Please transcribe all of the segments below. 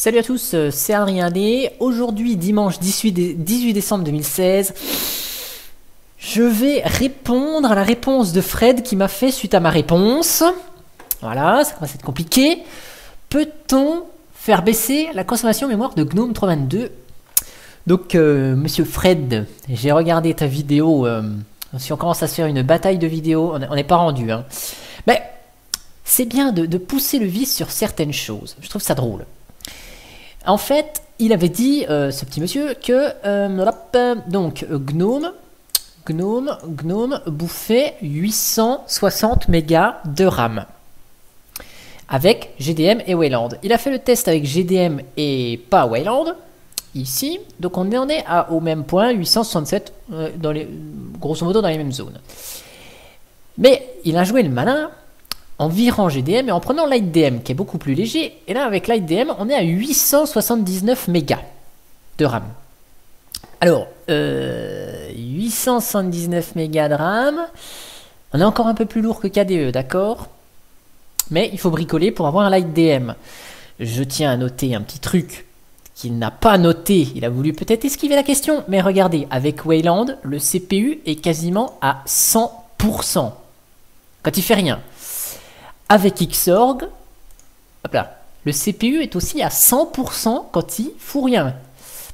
Salut à tous, euh, c'est Adrien D. Aujourd'hui, dimanche 18, 18 décembre 2016, je vais répondre à la réponse de Fred qui m'a fait suite à ma réponse. Voilà, ça commence à être compliqué. Peut-on faire baisser la consommation mémoire de GNOME 322 Donc, euh, monsieur Fred, j'ai regardé ta vidéo. euh, si on commence à se faire une bataille de vidéos, on n'est pas rendu. Hein. Mais c'est bien de pousser le vice sur certaines choses. Je trouve ça drôle. En fait, il avait dit, euh, ce petit monsieur, que euh, donc euh, Gnome, Gnome, Gnome bouffait 860 mégas de RAM avec GDM et Wayland. Il a fait le test avec GDM et pas Wayland ici, donc on en est au même point, 867 euh, dans les, grosso modo dans les mêmes zones. Mais il a joué le malin en virant GDM et en prenant l'IDM qui est beaucoup plus léger. Et là, avec l'IDM, on est à 879 mégas de RAM. Alors, euh, 879 mégas de RAM. On est encore un peu plus lourd que KDE, d'accord? Mais il faut bricoler pour avoir un l'IDM. Je tiens à noter un petit truc qu'il n'a pas noté. Il a voulu peut-être esquiver la question. Mais regardez, avec Wayland, le CPU est quasiment à 100%. Quand il fait rien. Avec Xorg, hop là, le CPU est aussi à 100% quand il fout rien.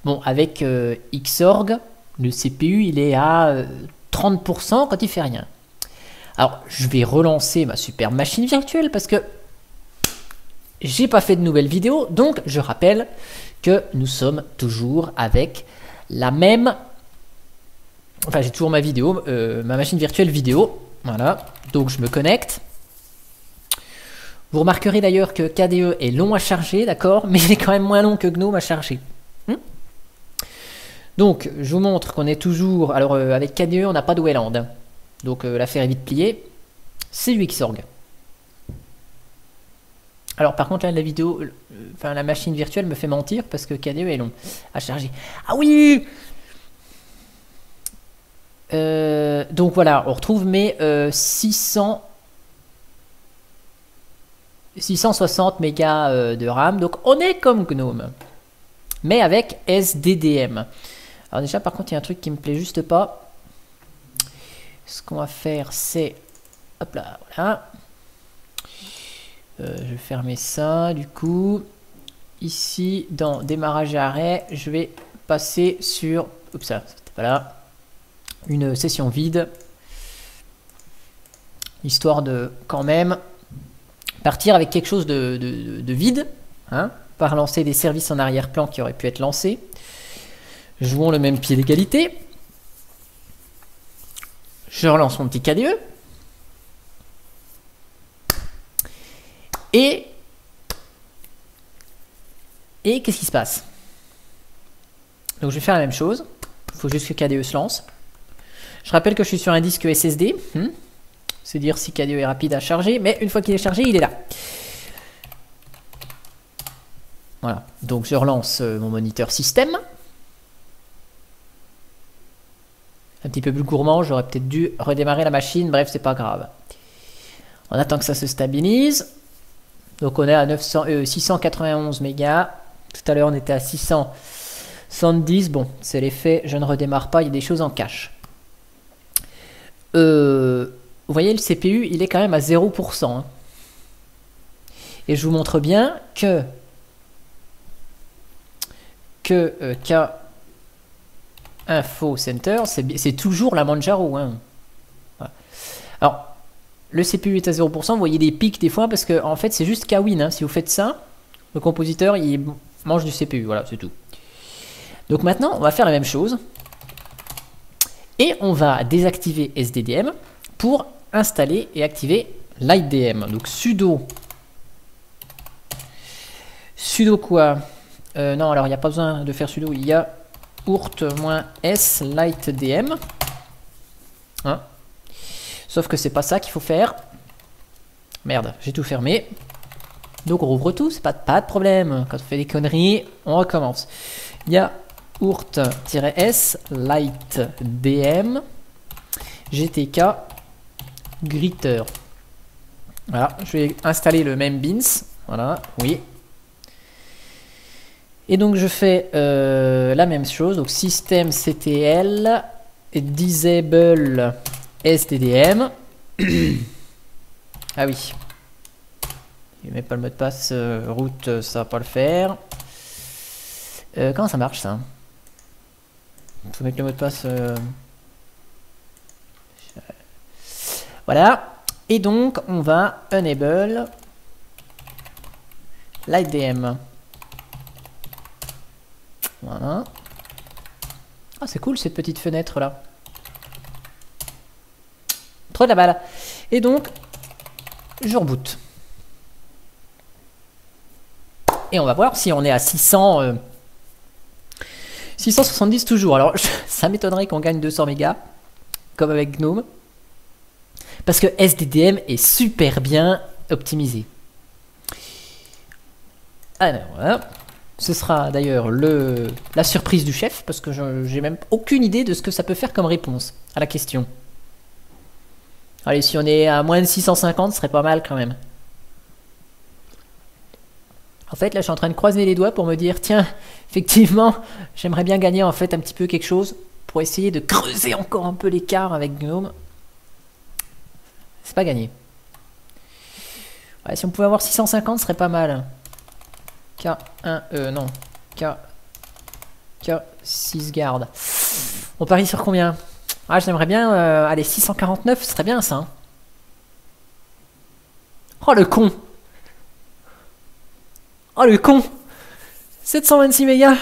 Bon, avec euh, Xorg, le CPU il est à euh, 30% quand il fait rien. Alors, je vais relancer ma super machine virtuelle parce que j'ai pas fait de nouvelles vidéos, donc je rappelle que nous sommes toujours avec la même. Enfin, j'ai toujours ma vidéo, euh, ma machine virtuelle vidéo. Voilà, donc je me connecte. Vous remarquerez d'ailleurs que KDE est long à charger, d'accord, mais il est quand même moins long que GNOME à charger. Hmm donc, je vous montre qu'on est toujours. Alors, euh, avec KDE, on n'a pas de Wayland. Donc, euh, l'affaire est vite pliée. C'est du Xorg. Alors, par contre, là, la vidéo, euh, enfin, la machine virtuelle me fait mentir parce que KDE est long à charger. Ah oui Donc, voilà, on retrouve mes euh, 600. 660 mégas euh, de RAM. Donc on est comme GNOME, mais avec SDDM. Alors déjà par contre il y a un truc qui me plaît juste pas. Ce qu'on va faire c'est... Hop là, voilà. Euh, je vais fermer ça du coup. Ici dans démarrage et arrêt, je vais passer sur... Oups, ça, c'était pas là. Une session vide. Histoire de quand même partir avec quelque chose de, de, de vide, hein, pas relancer des services en arrière-plan qui auraient pu être lancés. Jouons le même pied d'égalité. Je relance mon petit KDE. Et. Et qu'est-ce qui se passe? Donc je vais faire la même chose. Il faut juste que KDE se lance. Je rappelle que je suis sur un disque SSD. Hmm c'est dire si KDE est rapide à charger, mais une fois qu'il est chargé, il est là. Voilà, donc je relance euh, mon moniteur système. Un petit peu plus gourmand, j'aurais peut-être dû redémarrer la machine, bref, c'est pas grave. On attend que ça se stabilise. Donc on est à 900, euh, 691 mégas. Tout à l'heure on était à 670. Bon, c'est l'effet, je ne redémarre pas, il y a des choses en cache. Euh, vous voyez, le CPU, il est quand même à 0%. hein. Et je vous montre bien que, que euh, K Info Center, c'est toujours la Manjaro. hein. Alors, le CPU est à 0%, vous voyez des pics des fois, parce que en fait, c'est juste Kwin. hein. Si vous faites ça, le compositeur, il mange du CPU. Voilà, c'est tout. Donc maintenant, on va faire la même chose. Et on va désactiver SDDM pour installer et activer l'IDM. Donc sudo sudo quoi? Euh, Non, alors il n'y a pas besoin de faire sudo, il y a ourt-s lightdm. Hein? Sauf que c'est pas ça qu'il faut faire. Merde, j'ai tout fermé. Donc on rouvre tout, c'est pas, pas de problème. Quand on fait des conneries, on recommence. Il y a ourt-s lightdm gtk gritter. Voilà, je vais installer le même bins. Voilà, oui. Et donc je fais euh, la même chose, donc système CTL, disable SDDM. ah oui. Il met pas le mot de passe euh, route, ça va pas le faire. Euh, comment ça marche ça? Faut mettre le mot de passe. Voilà. Et donc on va enable l'IDM. Voilà. Ah, c'est cool cette petite fenêtre là. Trop de la balle. Et donc, je reboot. Et on va voir si on est à 600... 670 euh, toujours. Alors, ça m'étonnerait qu'on gagne 200 mégas, comme avec GNOME. Parce que SDDM est super bien optimisé. Alors, voilà. Ce sera d'ailleurs le la surprise du chef, parce que j'ai même aucune idée de ce que ça peut faire comme réponse à la question. Allez, si on est à moins de 650, ce serait pas mal quand même. En fait, là, je suis en train de croiser les doigts pour me dire, tiens, effectivement, j'aimerais bien gagner en fait un petit peu quelque chose pour essayer de creuser encore un peu l'écart avec Gnome. C'est pas gagné. si on pouvait avoir 650, ce serait pas mal. K1, euh, non. K... K6 garde. On parie sur combien? Ah, j'aimerais bien... Euh, allez, 649, ce serait bien ça. Hein. Oh, le con Oh, le con 726 mégas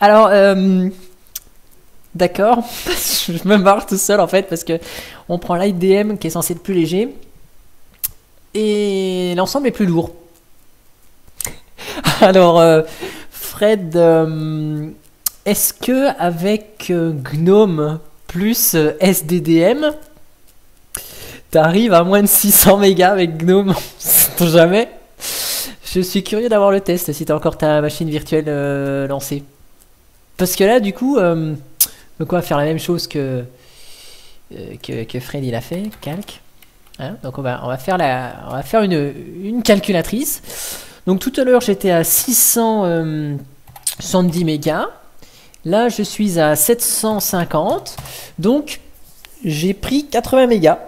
Alors, euh... D'accord. je me marre tout seul en fait parce que on prend l'IDM qui est censé être plus léger et l'ensemble est plus lourd. Alors, euh, Fred, euh, est-ce que avec euh, GNOME plus SDDM, t'arrives à moins de 600 mégas avec GNOME? Jamais. Je suis curieux d'avoir le test si t'as encore ta machine virtuelle lancée. Parce que là, du coup, donc on va faire la même chose que, que, que Fred il a fait, calque. Hein, donc on va, on va faire, la, on va faire une, une calculatrice. Donc tout à l'heure j'étais à 670 mégas. Là je suis à 750. Donc j'ai pris 80 mégas.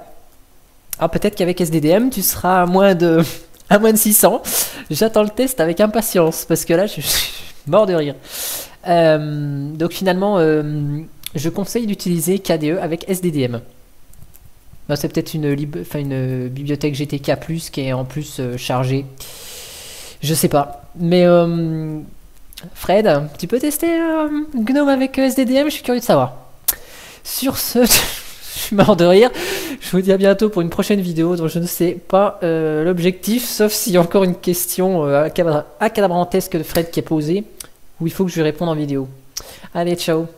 Alors peut-être qu'avec SDDM tu seras à moins de, à moins de 600. J'attends le test avec impatience parce que là je suis mort de rire. Euh, donc finalement euh, je conseille d'utiliser KDE avec SDDM. C'est peut-être une, bibliothèque GTK+, qui est en plus euh, chargée je sais pas. Mais euh, Fred, tu peux tester euh, GNOME avec SDDM Je suis curieux de savoir. Sur ce, je suis mort de rire. Je vous dis à bientôt pour une prochaine vidéo dont je ne sais pas l'objectif, sauf s'il y a encore une question cadabrantesque de Fred qui est posée, où il faut que je lui réponde en vidéo. Allez, ciao